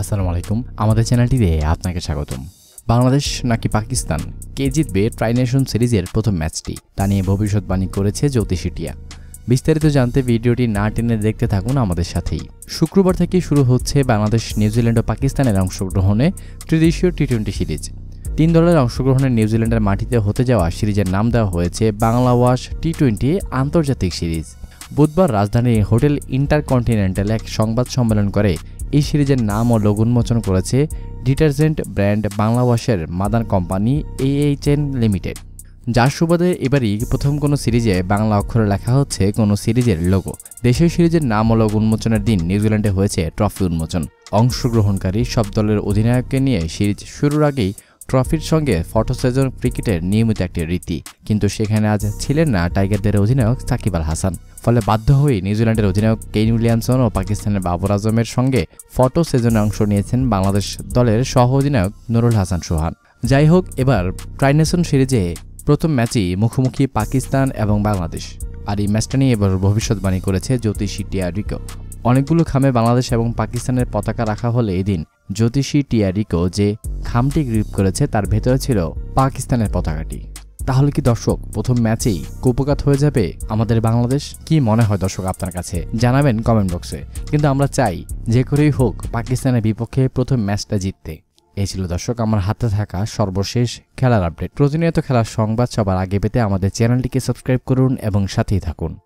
আসসালামু আলাইকুম। আমাদের চ্যানেলটিতে আপনাকে স্বাগতম। বাংলাদেশ নাকি পাকিস্তান? কে জিতবে ট্রাইনেশন সিরিজের প্রথম ম্যাচটি? তা নিয়ে ভবিষ্যৎবাণী করেছে জ্যোতিষী টিয়া। বিস্তারিত জানতে ভিডিওটি না টেনে দেখতে থাকুন আমাদের সাথেই। শুক্রবার থেকে শুরু হচ্ছে বাংলাদেশ, নিউজিল্যান্ড ও পাকিস্তানের অংশগ্রহণে ত্রিদেশীয় টি টোয়েন্টি সিরিজ। তিন দলের অংশগ্রহণে নিউজিল্যান্ডের মাটিতে হতে যাওয়া সিরিজের নাম দেওয়া হয়েছে বাংলা ওয়াশ টি টোয়েন্টি আন্তর্জাতিক সিরিজ। বুধবার রাজধানীর হোটেল ইন্টারকন্টিনেন্টাল এক সংবাদ সম্মেলন করে এই সিরিজের নাম ও লোগো উন্মোচন করেছে ডিটারজেন্ট ব্র্যান্ড বাংলা ওয়াশের মাদান কোম্পানি এএইচএন লিমিটেড। যার সুবাদে এবারই প্রথম কোনো সিরিজে বাংলা অক্ষরে লেখা হচ্ছে কোনো সিরিজের লোগো দেশীয় সিরিজের নাম ও লোগো উন্মোচনের দিন নিউজিল্যান্ডে হয়েছে ট্রফি উন্মোচন। অংশগ্রহণকারী সব দলের অধিনায়ককে নিয়ে সিরিজ শুরুর আগেই ট্রফির সঙ্গে ফটো সেজন ক্রিকেটের নিয়মিত একটি রীতি। কিন্তু সেখানে আজ ছিলেন না টাইগারদের অধিনায়ক সাকিব আল হাসান। ফলে বাধ্য হয়ে নিউজিল্যান্ডের অধিনায়ক কেইন উইলিয়ামসন ও পাকিস্তানের বাবর আজমের সঙ্গে ফটো সেজনে অংশ নিয়েছেন বাংলাদেশ দলের সহ অধিনায়ক নুরুল হাসান সোহান। যাই হোক, এবার ট্রাইনেশন সিরিজে প্রথম ম্যাচই মুখোমুখি পাকিস্তান এবং বাংলাদেশ। আর এই ম্যাচটা নিয়ে এবার ভবিষ্যৎবাণী করেছে জ্যোতিষী টিয়া রিকো। অনেকগুলো খামে বাংলাদেশ এবং পাকিস্তানের পতাকা রাখা হলে এদিন। জ্যোতিষী টিয়ারিকো যে খামটি গ্রিপ করেছে, তার ভেতরে ছিল পাকিস্তানের পতাকাটি। তাহলে কি দর্শক, প্রথম ম্যাচেই কুপকাত হয়ে যাবে আমাদের বাংলাদেশ? কি মনে হয় দর্শক আপনার কাছে? জানাবেন কমেন্ট বক্সে। কিন্তু আমরা চাই যে করেই হোক পাকিস্তানের বিপক্ষে প্রথম ম্যাচটা জিততে। এই ছিল দর্শক, আমার হাতে থাকা সর্বশেষ খেলার আপডেট। প্রতিনিয়ত খেলার সংবাদ সবার আগে পেতে আমাদের চ্যানেলটিকে সাবস্ক্রাইব করুন এবং সাথেই থাকুন।